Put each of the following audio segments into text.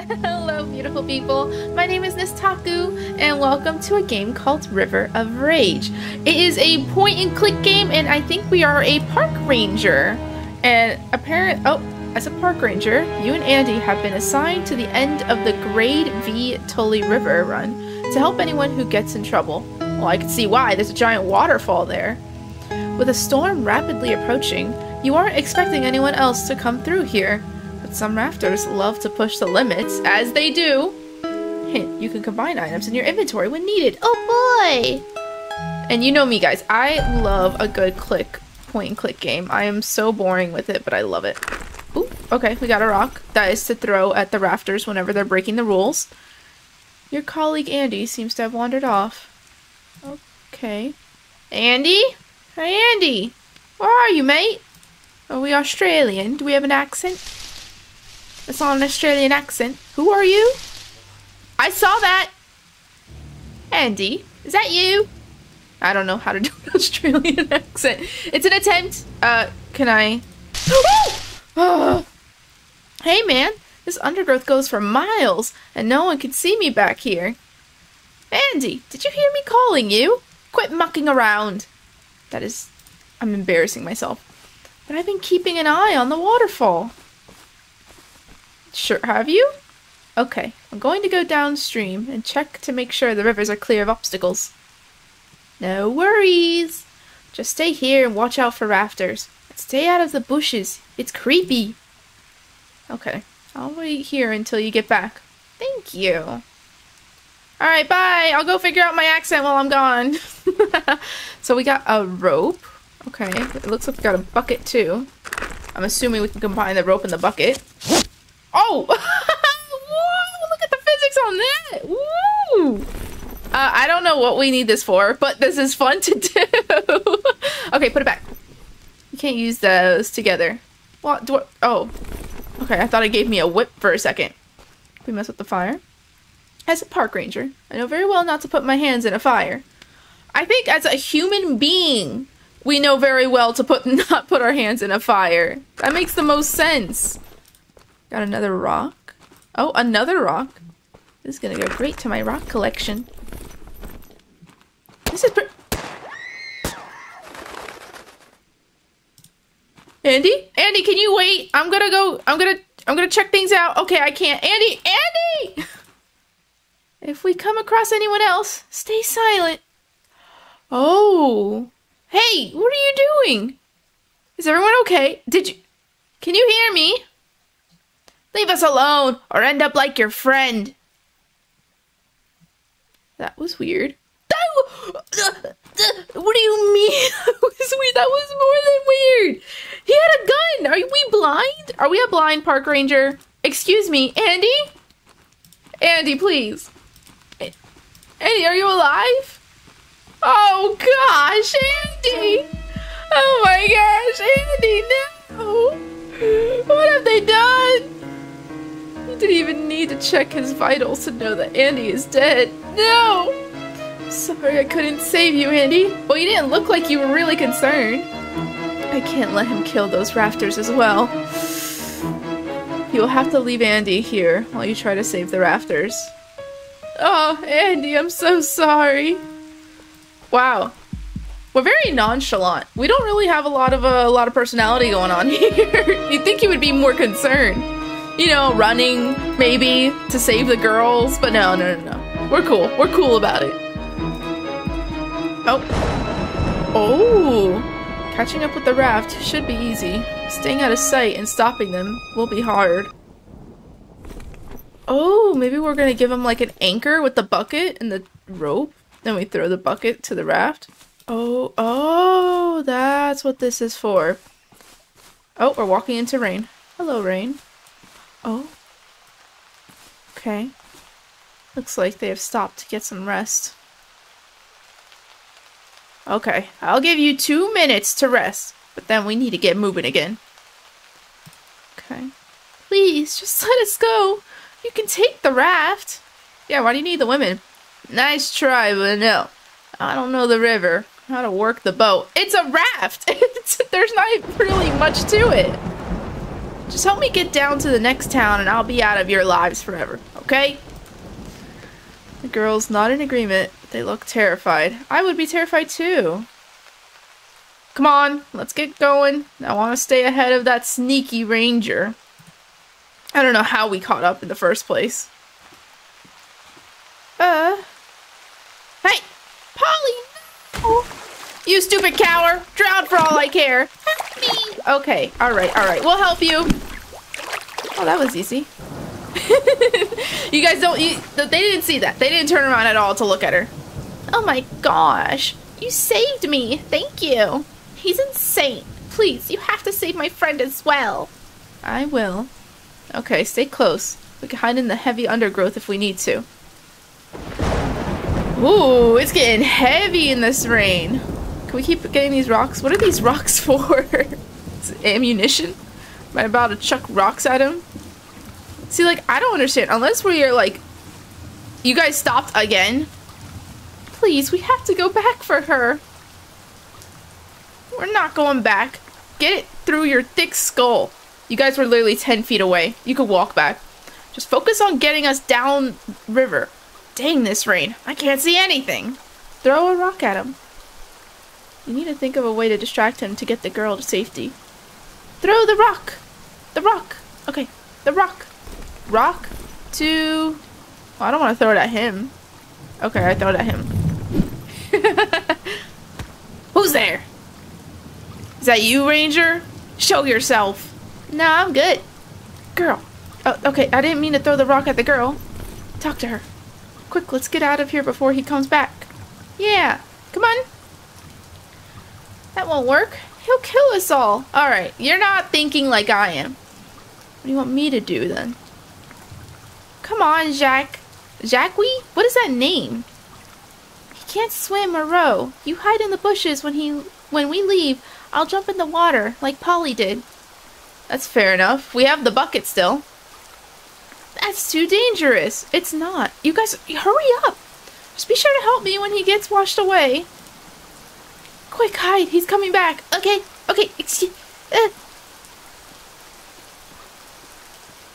Hello, beautiful people. My name is Nestakoo, and welcome to a game called River of Rage. It is a point and click game, and I think we are a park ranger. And apparent, oh, as a park ranger, you and Andy have been assigned to the end of the Grade V Tully River run to help anyone who gets in trouble. Well, I can see why. There's a giant waterfall there. With a storm rapidly approaching, you aren't expecting anyone else to come through here. But some rafters love to push the limits, as they do. Hint, you can combine items in your inventory when needed. Oh boy! And you know me, guys. I love a good click, point and click game. I am so boring with it, but I love it. Ooh, okay, we got a rock. That is to throw at the rafters whenever they're breaking the rules. Your colleague Andy seems to have wandered off. Okay. Andy? Hey, Andy! Where are you, mate? Are we Australian? Do we have an accent? That's not an Australian accent. Who are you? I saw that! Andy, is that you? I don't know how to do an Australian accent. It's an attempt. Uh, can I? Oh! Hey, man. This undergrowth goes for miles, and no one can see me back here. Andy, did you hear me calling you? Quit mucking around. That is... I'm embarrassing myself. But I've been keeping an eye on the waterfall. Sure, have you? Okay, I'm going to go downstream and check to make sure the rivers are clear of obstacles. No worries. Just stay here and watch out for rafters. And stay out of the bushes. It's creepy. Okay, I'll wait here until you get back. Thank you. Alright, bye. I'll go figure out my accent while I'm gone. so we got a rope. Okay, it looks like we got a bucket too. I'm assuming we can combine the rope and the bucket. Oh! Whoa! Look at the physics on that! Woo! Uh, I don't know what we need this for, but this is fun to do. okay, put it back. You can't use those together. What? Do I, oh. Okay, I thought it gave me a whip for a second. We mess with the fire. As a park ranger, I know very well not to put my hands in a fire. I think as a human being, we know very well to put not put our hands in a fire. That makes the most sense. Got another rock. Oh, another rock. This is gonna go great to my rock collection. This is Andy? Andy, can you wait? I'm gonna go. I'm gonna. I'm gonna check things out. Okay, I can't. Andy! Andy! If we come across anyone else, stay silent. Oh. Hey, what are you doing? Is everyone okay? Did you. Can you hear me? Leave us alone, or end up like your friend. That was weird. That, uh, what do you mean? That was weird. That was more than weird. He had a gun. Are we blind? Are we a blind park ranger? Excuse me, Andy? Andy, please. Andy, are you alive? Oh gosh, Andy! Oh my gosh, Andy, no! What have they done? Didn't even need to check his vitals to know that Andy is dead. No! Sorry I couldn't save you, Andy. Well, you didn't look like you were really concerned. I can't let him kill those rafters as well. You'll have to leave Andy here while you try to save the rafters. Oh, Andy, I'm so sorry. Wow. We're very nonchalant. We don't really have a lot of uh, a lot of personality going on here. You'd think you would be more concerned. You know, running, maybe, to save the girls, but no, no, no, no. We're cool. We're cool about it. Oh. Oh. Catching up with the raft should be easy. Staying out of sight and stopping them will be hard. Oh, maybe we're gonna give him like an anchor with the bucket and the rope. Then we throw the bucket to the raft. Oh, oh, that's what this is for. Oh, we're walking into rain. Hello, rain. Oh. Okay. Looks like they have stopped to get some rest. Okay, I'll give you two minutes to rest, but then we need to get moving again. Okay. Please, just let us go. You can take the raft. Yeah, why do you need the women? Nice try, but no. I don't know the river. How to work the boat. It's a raft! There's not really much to it. Just help me get down to the next town and I'll be out of your lives forever, okay? The girls not in agreement. They look terrified. I would be terrified too. Come on, let's get going. I want to stay ahead of that sneaky ranger. I don't know how we caught up in the first place. Uh. Hey! Polly! You stupid cower! Drown for all I care! Help me! Okay, alright, alright. We'll help you. Oh, that was easy. you guys don't. You, they didn't see that. They didn't turn around at all to look at her. Oh my gosh. You saved me. Thank you. He's insane. Please, you have to save my friend as well. I will. Okay, stay close. We can hide in the heavy undergrowth if we need to. Ooh, it's getting heavy in this rain. Can we keep getting these rocks? What are these rocks for? ammunition? Am I about to chuck rocks at him? See, like, I don't understand. Unless we are, like... You guys stopped again? Please, we have to go back for her. We're not going back. Get it through your thick skull. You guys were literally 10 feet away. You could walk back. Just focus on getting us down river. Dang this rain. I can't see anything. Throw a rock at him. You need to think of a way to distract him to get the girl to safety. Throw the rock. The rock. Okay, the rock. Rock to... Well, I don't want to throw it at him. Okay, I throw it at him. Who's there? Is that you, Ranger? Show yourself. No, I'm good. Girl. Oh, okay, I didn't mean to throw the rock at the girl. Talk to her. Quick, let's get out of here before he comes back. Yeah, come on. That won't work. He'll kill us all. Alright, you're not thinking like I am. What do you want me to do then? Come on, Jacques. Jacques? What is that name? He can't swim or row. You hide in the bushes when he when we leave. I'll jump in the water like Polly did. That's fair enough. We have the bucket still. That's too dangerous. It's not. You guys, hurry up. Just be sure to help me when he gets washed away. Quick, hide. He's coming back. Okay, okay. Excuse. Uh.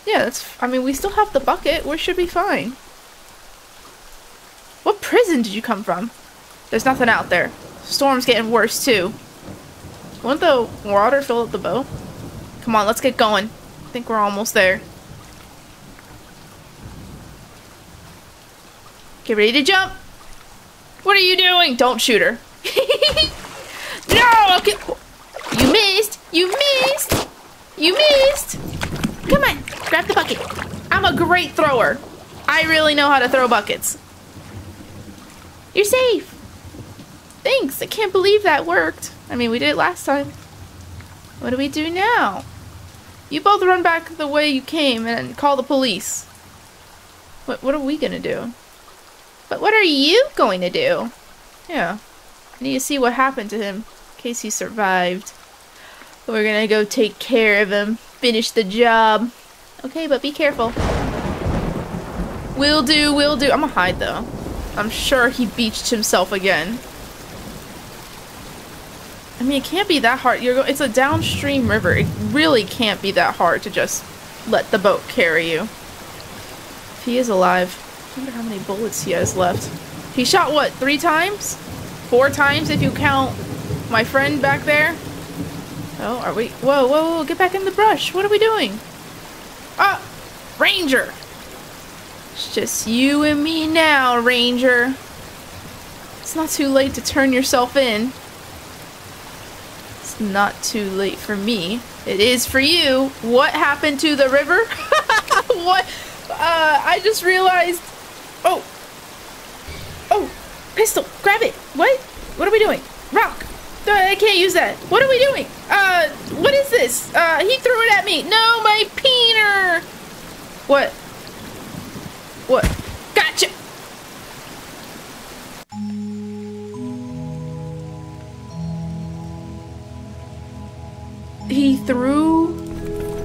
Yeah, that's. I mean, we still have the bucket. We should be fine. What prison did you come from? There's nothing out there. Storm's getting worse, too. Won't the water fill up the boat? Come on, let's get going. I think we're almost there. Get ready to jump. What are you doing? Don't shoot her. no! Okay. You missed. You missed. You missed. Come on. Grab the bucket. I'm a great thrower. I really know how to throw buckets. You're safe. Thanks. I can't believe that worked. I mean, we did it last time. What do we do now? You both run back the way you came and call the police. What, what are we gonna do? But what are you going to do? Yeah. I need to see what happened to him. Case he survived. We're gonna go take care of him. Finish the job. Okay, but be careful. Will do, will do. I'm gonna hide though. I'm sure he beached himself again. I mean, it can't be that hard. You're it's a downstream river. It really can't be that hard to just let the boat carry you. If he is alive. I wonder how many bullets he has left. He shot what, three times? Four times if you count my friend back there? Oh, are we? Whoa, whoa, whoa, get back in the brush. What are we doing? Ah! Ranger! It's just you and me now, Ranger. It's not too late to turn yourself in. It's not too late for me. It is for you. What happened to the river? what? Uh, I just realized Oh! Oh! Pistol! Grab it! What? What are we doing? Rock! I can't use that. What are we doing? Uh, what is this? Uh, he threw it at me. No, my peener! What? What? Gotcha! He threw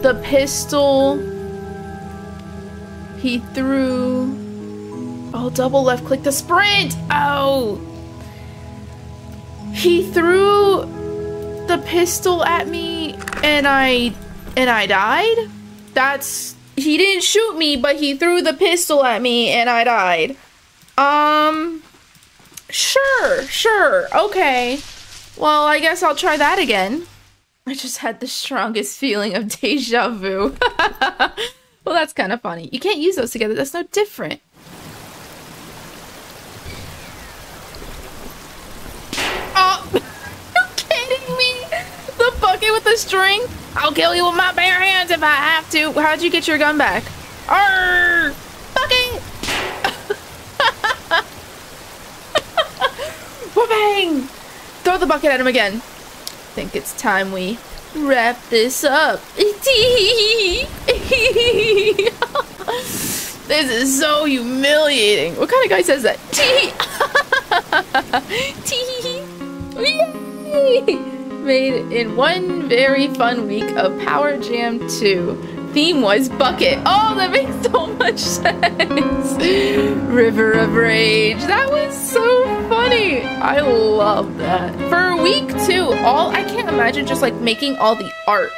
the pistol. He threw Oh, double left click to sprint! Oh! He threw the pistol at me and I and I died? That's he didn't shoot me, but he threw the pistol at me and I died. Um sure, sure. Okay. Well, I guess I'll try that again. I just had the strongest feeling of deja vu. well, that's kind of funny. You can't use those together. That's no different. Oh, you kidding me? The bucket with the string? I'll kill you with my bare hands if I have to. How'd you get your gun back? Arr! Bucket! Bang! Throw the bucket at him again. Think it's time we wrap this up. this is so humiliating. What kind of guy says that? Yay! Made in one very fun week of Power Jam 2 theme was bucket. Oh, that makes so much sense. River of Rage. That was so funny. I love that. For week too, all I can't imagine just like making all the art.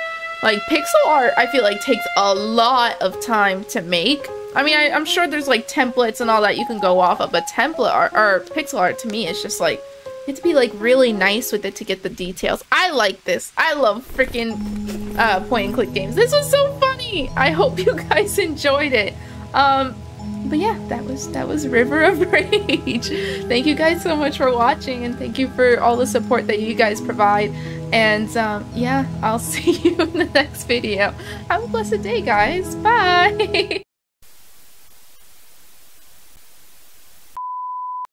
Like pixel art, I feel like takes a lot of time to make. I mean, I, am sure there's like templates and all that you can go off of, but template art or pixel art to me is just like you have to be like really nice with it to get the details. I like this. I love freaking uh, point and click games. This was so funny. I hope you guys enjoyed it. Um, but yeah, that was that was River of Rage. thank you guys so much for watching, and thank you for all the support that you guys provide. And um, yeah, I'll see you in the next video. Have a blessed day, guys. Bye.